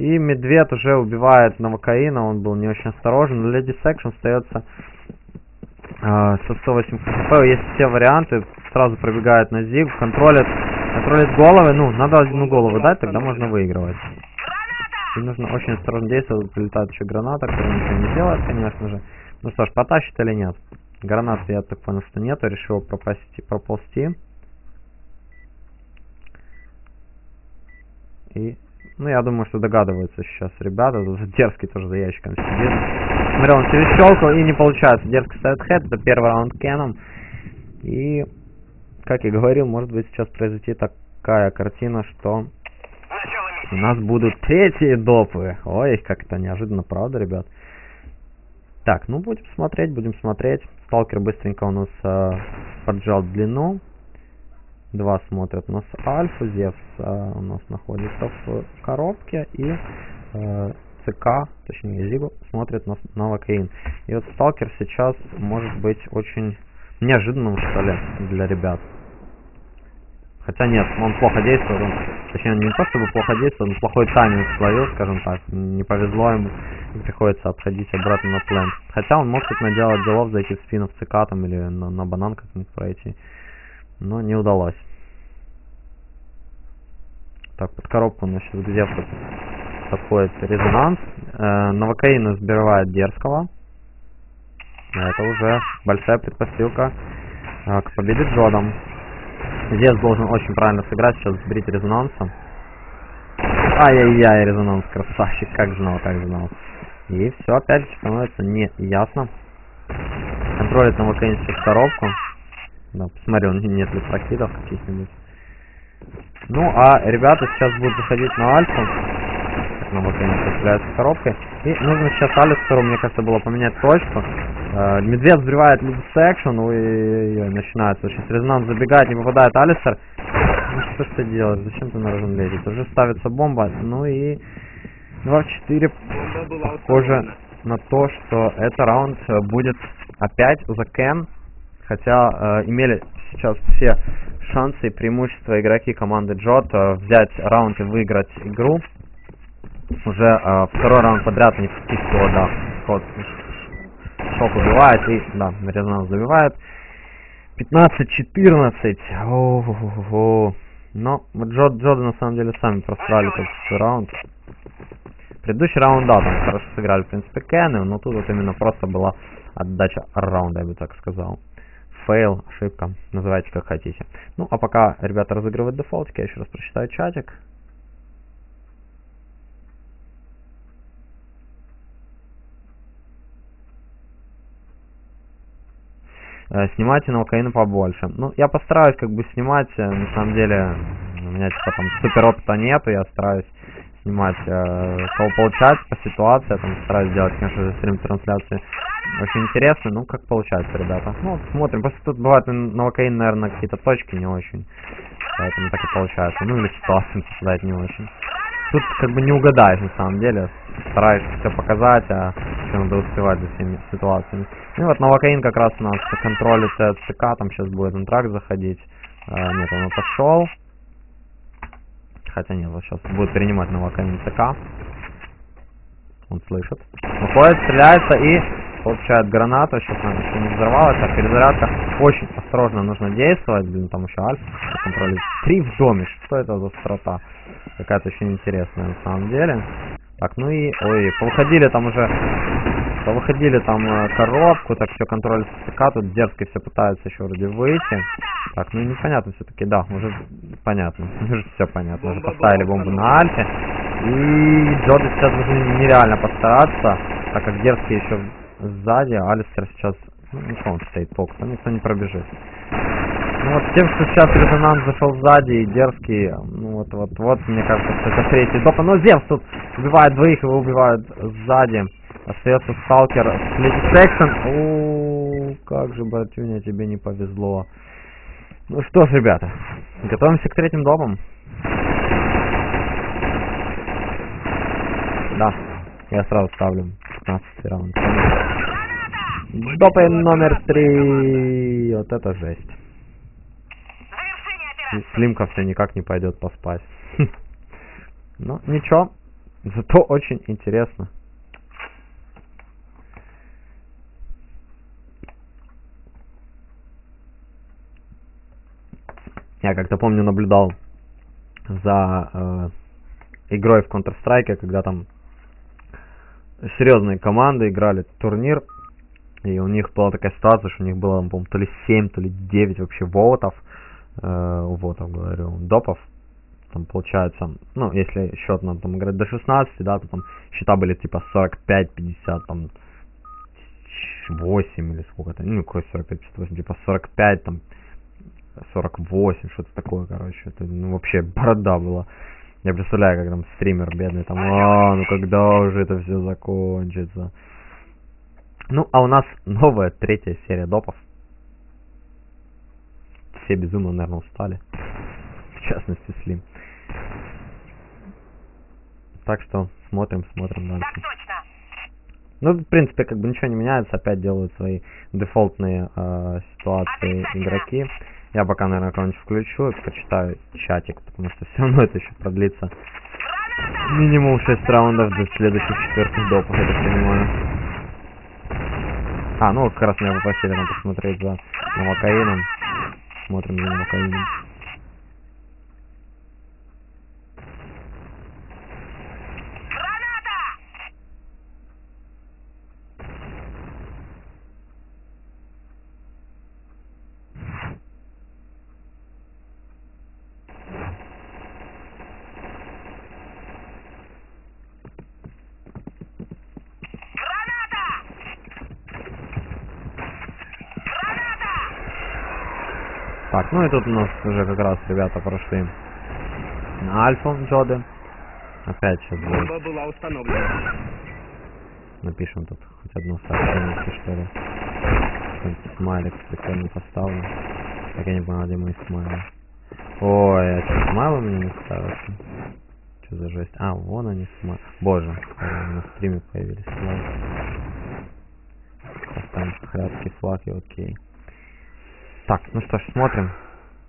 И Медведь уже убивает Новокаина, он был не очень осторожен. Леди Секшн остается э, со 108 HP. Есть все варианты, сразу пробегает на Зиг, контролит, контролит головы. Ну, надо одну голову дать, тогда можно выигрывать. И нужно очень осторожно действовать, прилетает еще граната, которая ничего не делает, конечно же. Ну что ж, потащит или нет? Гранаты, я так понял, что нету, решил пропасти, проползти. И, ну, я думаю, что догадываются сейчас ребята. Дерзкий тоже за ящиком сидит. Смотрел, он через щелку и не получается. Дерзкий ставит хэт, это первый раунд кеном. И, как я говорил, может быть сейчас произойти такая картина, что у нас будут третьи допы. Ой, как это неожиданно, правда, ребят? Так, ну будем смотреть, будем смотреть. Сталкер быстренько у нас э, поджал длину. Два смотрят у нас Альфа, Зевс э, у нас находится в коробке. И э, ЦК, точнее Зигу, смотрит на Новокаин. И вот Сталкер сейчас может быть очень неожиданным, что ли, для ребят. Хотя нет, он плохо действует, он, точнее не то чтобы плохо действует, он плохой тайминг словил, скажем так, не повезло ему, приходится обходить обратно на плент. Хотя он мог тут наделать делов, зайти в спину в ЦК там или на, на банан как-нибудь пройти, но не удалось. Так, под коробку у нас сейчас где подходит резонанс. Э, Новокаин сбивает дерзкого. Это уже большая предпосылка э, к победе Джодом. Зевс должен очень правильно сыграть, сейчас сбрить резонансом. Ай-яй-яй, резонанс, красавчик, как знал, как знал. И все опять становится не ясно. Контролит на сейчас коробку. Да, посмотрю, нет ли прокидов каких-нибудь. Ну, а ребята сейчас будут заходить на альфу. На ВК цепляется коробкой. И нужно сейчас Алистеру, мне кажется, было поменять точку. Э, медведь взрывает либо секшн, ой, начинается. Сейчас резонанс забегает, не попадает Алистер. Ну что ж ты делаешь? Зачем ты на рожон лезет? Уже ставится бомба. Ну и 2 в 4 похоже на то, что это раунд будет опять за Кен. Хотя э, имели сейчас все шансы и преимущества игроки команды Джот взять раунд и выиграть игру. Уже э, второй раунд подряд у них всего, да, ход Шок убивает и, да, резонанс забивает. 15-14. Но Джо, Джоды на самом деле сами просрали этот раунд. Предыдущий раунд, да, там хорошо сыграли, в принципе, Кены, но тут вот именно просто была отдача раунда, я бы так сказал. Фейл, ошибка, называйте как хотите. Ну, а пока ребята разыгрывают дефолтики, я еще раз прочитаю чатик. Э, снимайте новокаина побольше. Ну, я постараюсь как бы снимать, э, на самом деле, у меня типа там супер опыта нету, я стараюсь снимать э, кого получается по ситуации, я там стараюсь делать, конечно же, стрим трансляции очень интересно, ну как получается, ребята. Ну, смотрим, просто тут бывает новокаин, наверное, какие-то точки не очень, поэтому так и получается, ну или ситуация попадает не очень. Тут как бы не угадаешь на самом деле, стараешься все показать, а все надо успевать за всеми ситуациями. Ну вот Новокаин как раз у нас контролит ЦК, там сейчас будет антрак заходить. А, нет, он отошел. Хотя нет, вот сейчас будет принимать Новокаин ЦК. Он слышит. Выходит, стреляется и получает гранату. Сейчас она еще не взорвалась, а перезарядка. Очень осторожно нужно действовать. Блин, там еще альфа контролит. Три в доме. Что это за страта? Какая-то очень интересная на самом деле. Так, ну и... Ой, повыходили там уже... Повыходили там э, коробку, так все, контроль СК, тут дерзко все пытаются еще вроде выйти. Так, ну непонятно все-таки, да, уже понятно, уже все понятно. Уже поставили бомбу на альфе. И Джоды сейчас должны нереально постараться, так как дерзкий еще сзади, Алистер сейчас... Ну, никто он стоит бок, там никто не пробежит. Ну вот тем, что сейчас резонанс зашел сзади и дерзкий, ну вот, вот, вот, мне кажется, это третий допа. Но Зевс тут убивает двоих, его убивают сзади. Остается сталкер с Леди Секшн. О, как же, братюня, тебе не повезло. Ну что ж, ребята, готовимся к третьим допам. Да, я сразу ставлю 15 раунд. Допы номер 3. Вот это жесть. Слимка все никак не пойдет поспать. Ну, ничего. Зато очень интересно. Я как-то помню наблюдал за э, игрой в Counter-Strike, когда там серьезные команды играли турнир, и у них была такая ситуация, что у них было, по-моему, то ли 7, то ли 9 вообще вотов, э, вотов, говорю, допов, там получается, ну, если счет нам там играть до 16, да, то там счета были типа 45, 50, там 8 или сколько-то, ну, какой 45, 58, типа 45, там 48, что-то такое, короче. Это ну, вообще борода была. Я представляю, как там стример бедный, там, а, ну когда уже это все закончится. Ну, а у нас новая третья серия допов. Все безумно, наверное, устали. В частности, Слим. Так что смотрим, смотрим дальше. Ну, в принципе, как бы ничего не меняется, опять делают свои дефолтные э, ситуации игроки. Я пока, наверное, кого-нибудь включу и почитаю чатик, потому что все равно это еще продлится минимум 6 раундов до следующих четвертых допов, я так понимаю. А, ну как раз меня попросили нам посмотреть за Новокаином. Смотрим за Новокаином. Ну и тут у нас уже как раз ребята прошли на альфу Джоды. Опять сейчас будет. была установлена. Напишем тут хоть одно сообщение, что ли. Какой-нибудь смайлик прикольно поставлю. Так я не понял, где мои смайлы. Ой, а что, смайлы меня не ставятся? Что за жесть? А, вон они смайлы. Боже, на стриме появились смайлы. Поставим хряткий флаг и окей. Так, ну что ж, смотрим.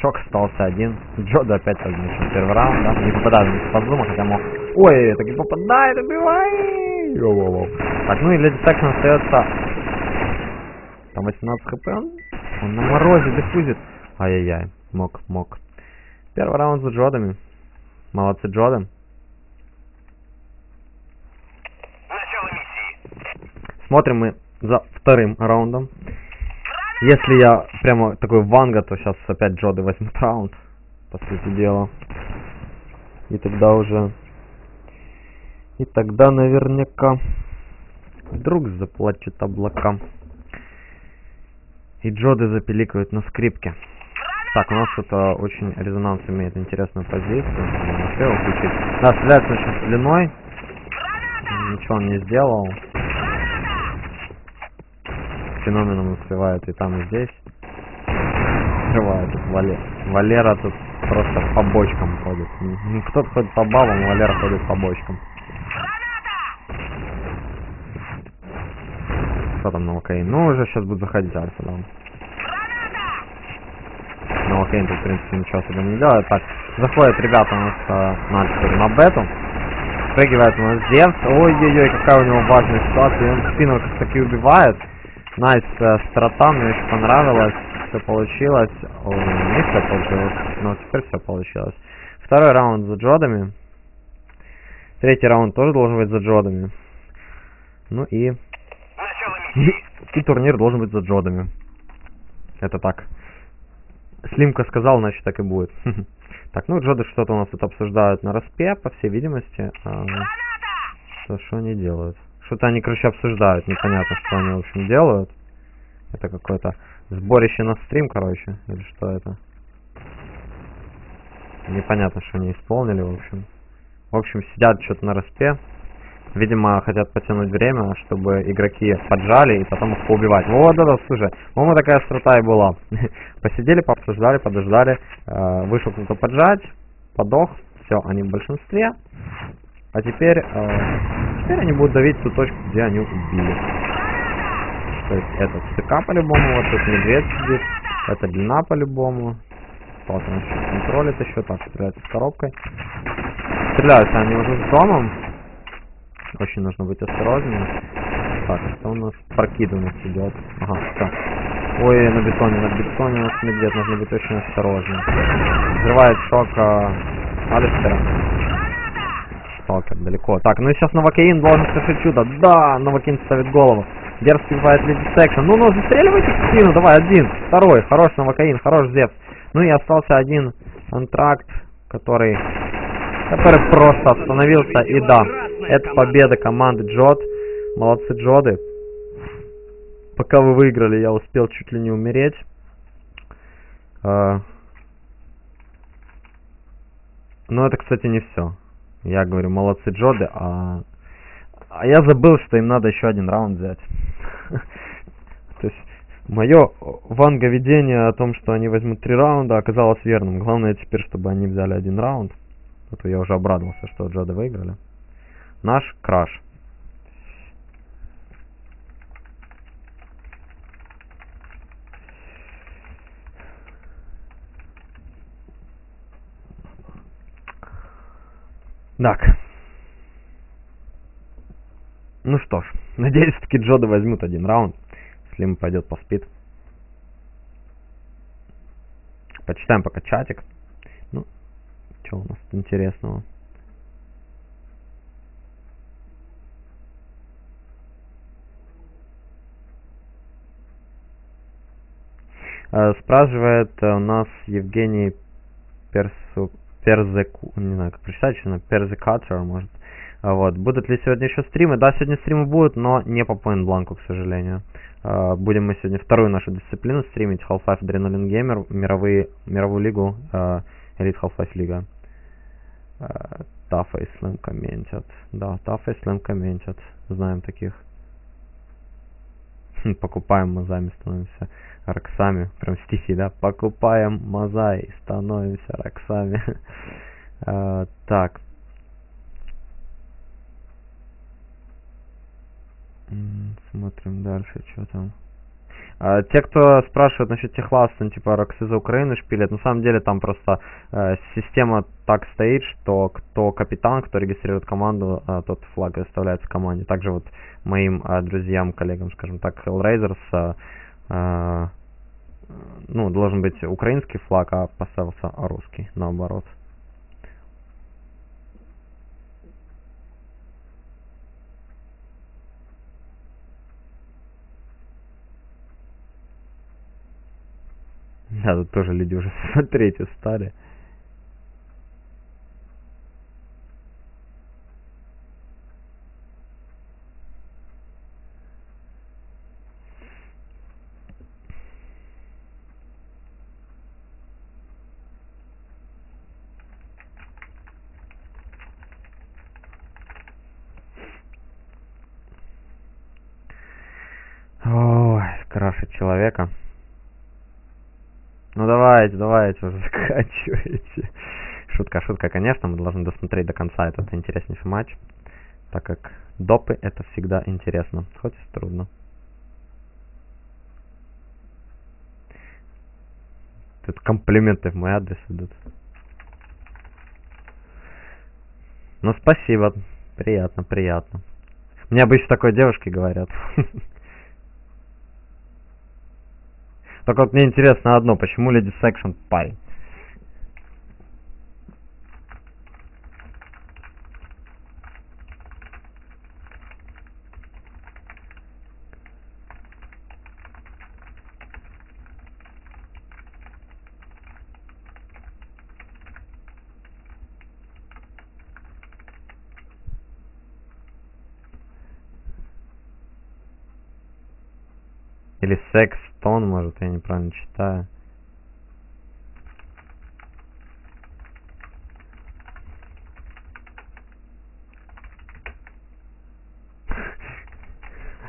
Шок остался один. Джода опять размешан первый раунд, да? Не попадает под зума, хотя мог... Ой, так и попадает, убивай! Йо-йо-йо. Так, ну и Леди Секшн остается... Там 18 хп, он, он на морозе диффузит. Ай-яй-яй, мог, мог. Первый раунд за Джодами. Молодцы, Джоды. Начало миссии. Смотрим мы за вторым раундом. Если я прямо такой ванга, то сейчас опять Джоды возьмут раунд, по сути дела. И тогда уже... И тогда наверняка вдруг заплачет облака. И Джоды запеликивают на скрипке. Так, у нас это очень резонанс имеет интересную позицию. Успел включить. Да, очень длиной. Ничего он не сделал феноменом успевает и там, и здесь. Открывает тут Валер. Валера тут просто по бочкам ходит. Ну, кто-то ходит по бабам, Валера ходит по бочкам. Что там Новокаин? Ну, уже сейчас будет заходить Альфа, да. Новокаин тут, в принципе, ничего особо не делает. Так, заходят ребята у нас э, на Альфа, на бету. Спрыгивает у нас Зевс. Ой-ой-ой, какая у него важная ситуация. И он спину как таки убивает. Nice страта, мне очень понравилось, все получилось. Ой, не все получилось, но теперь все получилось. Второй раунд за Джодами. Третий раунд тоже должен быть за Джодами. Ну и... И, и турнир должен быть за Джодами. Это так. Слимка сказал, значит так и будет. так, ну Джоды что-то у нас тут обсуждают на распе, по всей видимости. А, что они делают? Что-то они, короче, обсуждают. Непонятно, что они, в общем, делают. Это какое-то сборище на стрим, короче. Или что это? Непонятно, что они исполнили, в общем. В общем, сидят что-то на распе. Видимо, хотят потянуть время, чтобы игроки поджали и потом их поубивать. Вот это, слушай, по-моему, такая острота и была. Посидели, пообсуждали, подождали, э, вышел кто-то поджать, подох, все, они в большинстве. А теперь, э, теперь они будут давить ту точку, где они убили. То есть это ЦК по-любому, вот тут медведь сидит, это длина по-любому. Потом еще контролит еще, так, стреляется с коробкой. Стреляются они уже с домом. Очень нужно быть осторожным. Так, что у нас? Прокидываемость идет. Ага, все. Ой, на бетоне, на бетоне у нас медведь, нужно быть очень осторожным. Взрывает шока Алистера. Сталкер далеко. Так, ну и сейчас Новокаин должен совершить чудо. Да, Новокаин ставит голову. Дерзкий убивает Леди Секшн. Ну, ну, застреливайте в спину. Давай, один, второй. Хорош Новокаин, хорош Зевс. Ну и остался один Контракт, который, который просто остановился. И да, это победа команды Джод. Молодцы Джоды. Пока вы выиграли, я успел чуть ли не умереть. А, Но это, кстати, не все. Я говорю, молодцы Джоды, а... а я забыл, что им надо еще один раунд взять. То есть, мое ванговедение о том, что они возьмут три раунда, оказалось верным. Главное теперь, чтобы они взяли один раунд. А то я уже обрадовался, что Джоды выиграли. Наш краш. Так. Ну что ж, надеюсь, таки Джоды возьмут один раунд, если ему пойдет по спид. Почитаем пока чатик. Ну, что у нас интересного? Э, Спрашивает э, у нас Евгений Персу... Перзеку... Не знаю, как прочитать, но Перзекатор, может. А Вот. Будут ли сегодня еще стримы? Да, сегодня стримы будут, но не по Blank, к сожалению. А, Будем мы сегодня вторую нашу дисциплину стримить. Half-Life Adrenaline Gamer, мировые, мировую лигу, а, Elite Half-Life Лига. Тафа и Слэм комментят. Да, Тафа и Слэм комментят. Знаем таких. Покупаем мазами, становимся раксами. Прям стихи, да? Покупаем мазай, становимся раксами. А, Так. Смотрим дальше, что там. А, те, кто спрашивает насчет техласта, ну, типа Роксы за Украину шпилят, на самом деле там просто э, система так стоит, что кто капитан, кто регистрирует команду, э, тот флаг оставляется команде. Также вот моим э, друзьям, коллегам, скажем так, Hellraisers, э, ну, должен быть украинский флаг, а поставился русский, наоборот. Да, тут тоже люди уже смотреть устали. Человека. Ну давайте, давайте заканчивайте. Шутка, шутка, конечно, мы должны досмотреть до конца этот интереснейший матч, так как допы это всегда интересно, хоть и трудно. Тут комплименты в мой адрес идут. Ну спасибо, приятно, приятно. Мне обычно такой девушки говорят. Только вот мне интересно одно, почему Lady Section парень? Или секс-тон, может, я неправильно читаю.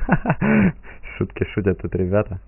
Шутки шутят тут ребята.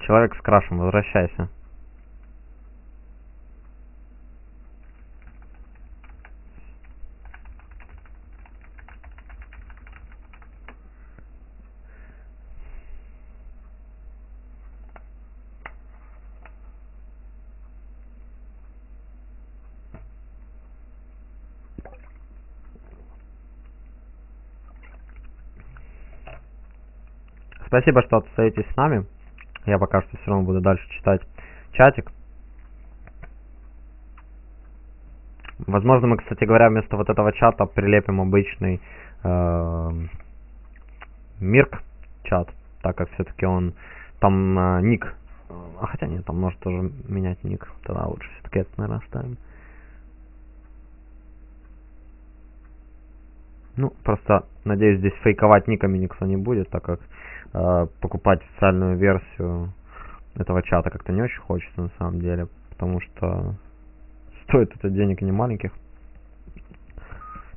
Человек с крашем, возвращайся. Спасибо, что остаетесь с нами. Я пока что все равно буду дальше читать чатик. Возможно, мы, кстати говоря, вместо вот этого чата прилепим обычный э, Мирк чат, так как все-таки он там э, ник. А хотя нет, там может тоже менять ник. Тогда лучше все-таки это, наверное, оставим. Ну, просто, надеюсь, здесь фейковать никами никто не будет, так как э, покупать официальную версию этого чата как-то не очень хочется на самом деле, потому что стоит это денег не маленьких.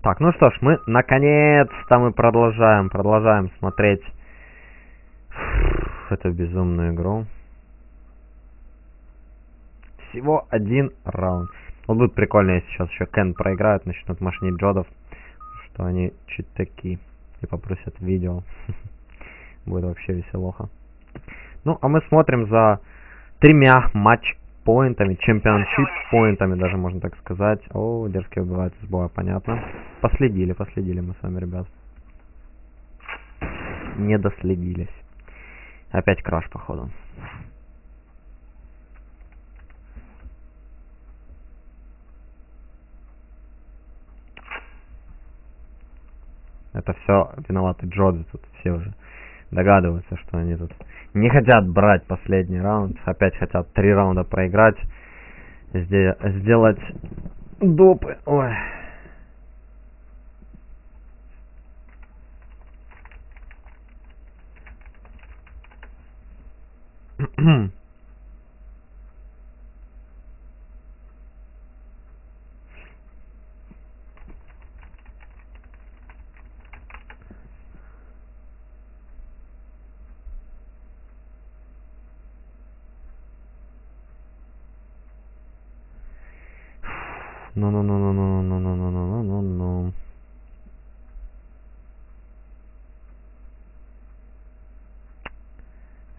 Так, ну что ж, мы наконец-то мы продолжаем, продолжаем смотреть эту безумную игру. Всего один раунд. Вот будет прикольно, если сейчас еще Кен проиграет, начнут машинить Джодов, что они чуть такие и попросят видео. Будет вообще веселоха. Ну, а мы смотрим за тремя матч-поинтами, чемпионшип-поинтами даже, можно так сказать. О, дерзкий убивает с боя, понятно. Последили, последили мы с вами, ребят. Не доследились. Опять краш, походу. Это все виноваты Джоды тут все уже догадываются, что они тут не хотят брать последний раунд, опять хотят три раунда проиграть, сделать допы. Ой. Ну,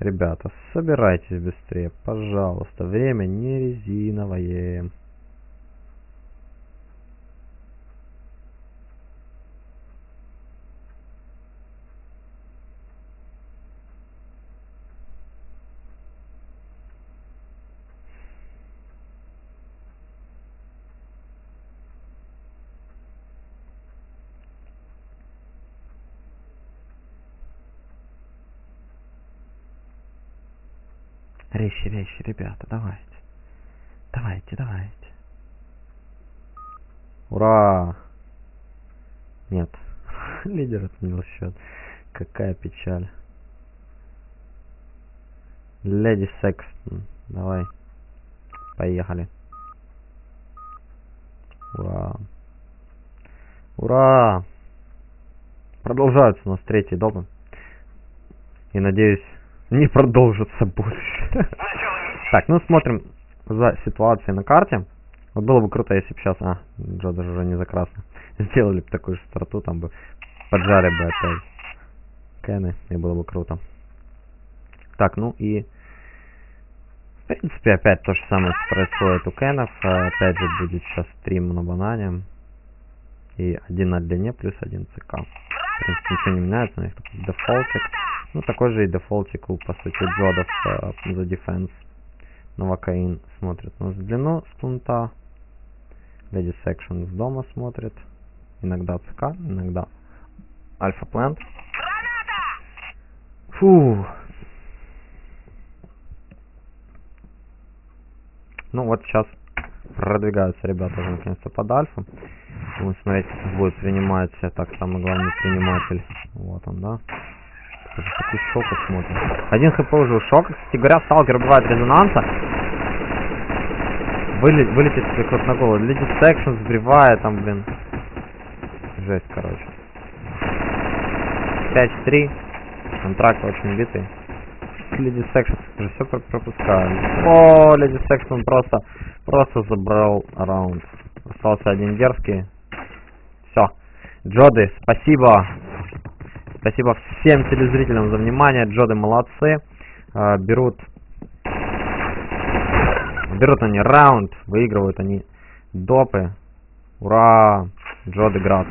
Ребята, собирайтесь быстрее, пожалуйста. Время не резиновое. Резче, резче, ребята, давайте. Давайте, давайте. Ура! Нет. Лидер отменил счет. Какая печаль. Леди Секстон. Давай. Поехали. Ура. Ура! Продолжаются у нас третий допы. И надеюсь, не продолжится больше. Так, ну смотрим за ситуацией на карте. Вот было бы круто, если бы сейчас... А, Джо даже уже не за красный. Сделали бы такую же страту, там бы поджали бы опять Кены, и было бы круто. Так, ну и... В принципе, опять то же самое происходит у Кенов. А, опять же будет сейчас стрим на банане. И один на длине плюс один ЦК. В принципе, ничего не меняется, у них такой дефолтик. Ну, такой же и дефолтик у, по сути, джодов э, за дефенс. Новокаин смотрит на длину с пункта. Леди Секшн с дома смотрит. Иногда ЦК, иногда Альфа plant. Фу. Ну вот сейчас продвигаются ребята уже наконец-то под альфа. Будем смотреть, будет принимать, так самый главный приниматель. Вот он, да. Такой шока смотрим. Один хп уже у шока. Кстати говоря, сталкер убивает резонанса. Вылет, вылетит себе голову. Леди Секшн сбривает там, блин. Жесть, короче. 5-3. Контракт очень битый. Леди Секшн же все пропускали. О, Леди Секшн просто, просто забрал раунд. Остался один дерзкий. Все. Джоды, спасибо. Спасибо всем телезрителям за внимание. Джоды молодцы. А, берут... Берут они раунд. Выигрывают они допы. Ура! Джоды Град.